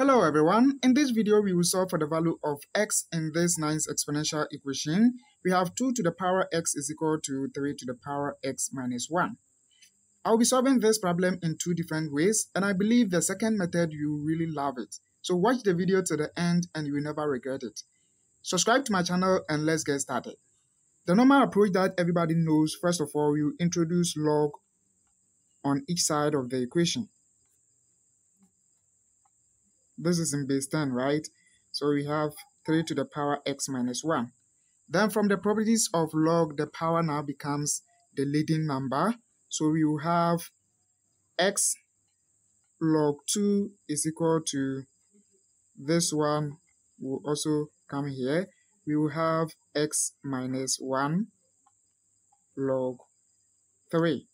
Hello everyone, in this video we will solve for the value of x in this nice exponential equation. We have 2 to the power x is equal to 3 to the power x minus 1. I'll be solving this problem in two different ways and I believe the second method you really love it. So watch the video to the end and you will never regret it. Subscribe to my channel and let's get started. The normal approach that everybody knows, first of all, you introduce log on each side of the equation. This is in base 10, right? So we have 3 to the power x minus 1. Then from the properties of log, the power now becomes the leading number. So we will have x log 2 is equal to this one will also come here. We will have x minus 1 log 3.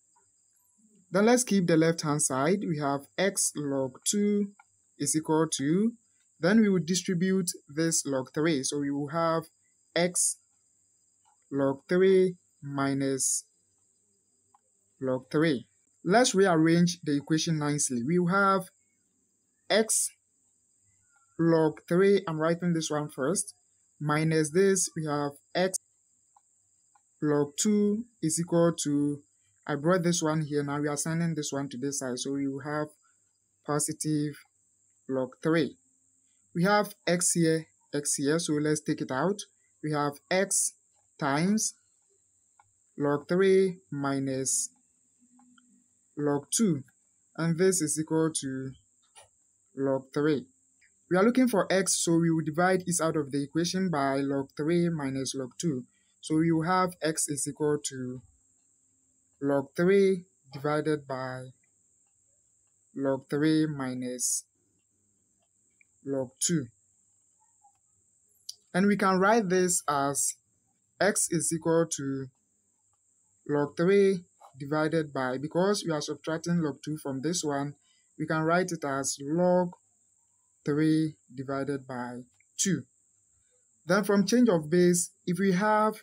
Then let's keep the left hand side. We have x log 2 is equal to, then we will distribute this log 3. So we will have x log 3 minus log 3. Let's rearrange the equation nicely. We will have x log 3, I'm writing this one first, minus this, we have x log 2 is equal to, I brought this one here, now we are sending this one to this side, so we will have positive log 3. We have x here, x here, so let's take it out. We have x times log 3 minus log 2, and this is equal to log 3. We are looking for x, so we will divide each out of the equation by log 3 minus log 2. So we will have x is equal to log 3 divided by log 3 minus log 2. And we can write this as x is equal to log 3 divided by, because we are subtracting log 2 from this one, we can write it as log 3 divided by 2. Then from change of base, if we have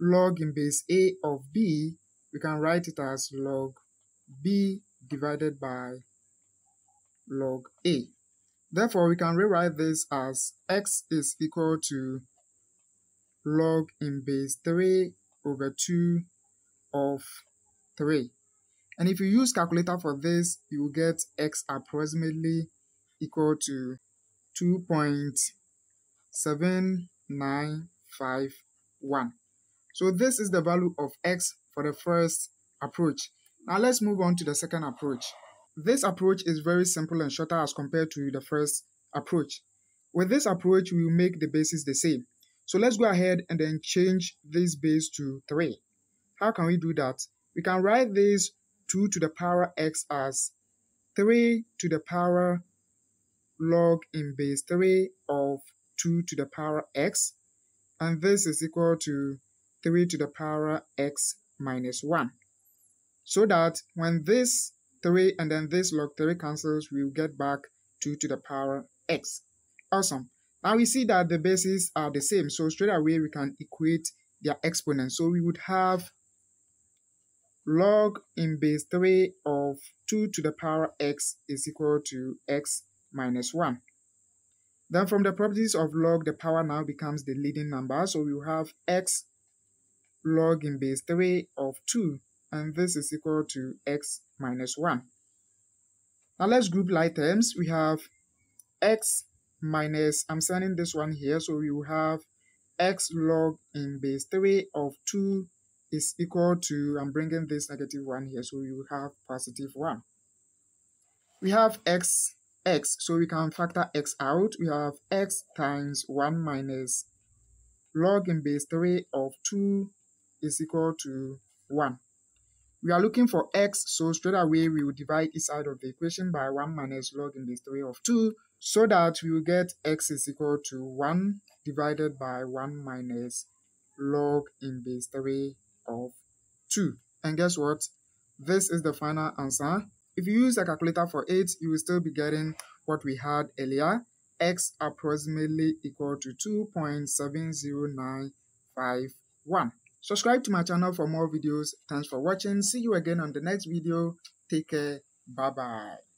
log in base a of b, we can write it as log b divided by log a. Therefore, we can rewrite this as x is equal to log in base 3 over 2 of 3. And if you use calculator for this, you will get x approximately equal to 2.7951. So this is the value of x for the first approach. Now let's move on to the second approach. This approach is very simple and shorter as compared to the first approach. With this approach, we will make the bases the same. So let's go ahead and then change this base to 3. How can we do that? We can write this 2 to the power x as 3 to the power log in base 3 of 2 to the power x. And this is equal to 3 to the power x minus 1. So that when this 3 and then this log 3 cancels, we'll get back 2 to the power x. Awesome. Now we see that the bases are the same, so straight away we can equate their exponents. So we would have log in base 3 of 2 to the power x is equal to x minus 1. Then from the properties of log, the power now becomes the leading number. So we will have x log in base 3 of 2 and this is equal to x minus 1. Now let's group like terms. We have x minus, I'm sending this one here, so we will have x log in base 3 of 2 is equal to, I'm bringing this negative 1 here, so we will have positive 1. We have x, x, so we can factor x out. We have x times 1 minus log in base 3 of 2 is equal to 1. We are looking for x, so straight away we will divide each side of the equation by 1 minus log in base 3 of 2, so that we will get x is equal to 1 divided by 1 minus log in base 3 of 2. And guess what? This is the final answer. If you use a calculator for it, you will still be getting what we had earlier, x approximately equal to 2.70951. Subscribe to my channel for more videos. Thanks for watching. See you again on the next video. Take care. Bye bye.